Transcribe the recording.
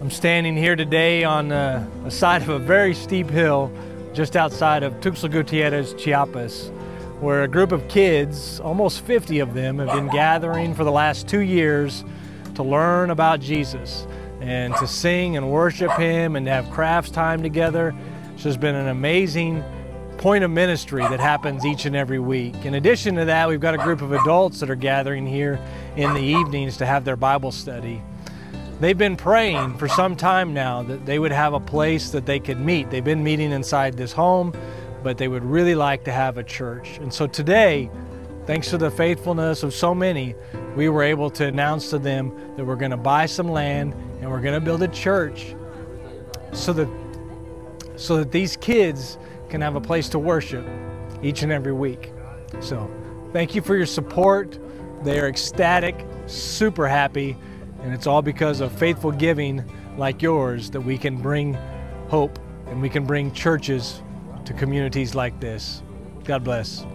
I'm standing here today on uh, the side of a very steep hill just outside of Tuxtla Gutierrez, Chiapas, where a group of kids, almost 50 of them, have been gathering for the last two years to learn about Jesus and to sing and worship Him and to have crafts time together. It's just been an amazing point of ministry that happens each and every week. In addition to that, we've got a group of adults that are gathering here in the evenings to have their Bible study. They've been praying for some time now that they would have a place that they could meet. They've been meeting inside this home, but they would really like to have a church. And so today, thanks to the faithfulness of so many, we were able to announce to them that we're going to buy some land and we're going to build a church so that so that these kids can have a place to worship each and every week. So, thank you for your support. They are ecstatic, super happy, and it's all because of faithful giving like yours that we can bring hope and we can bring churches to communities like this. God bless.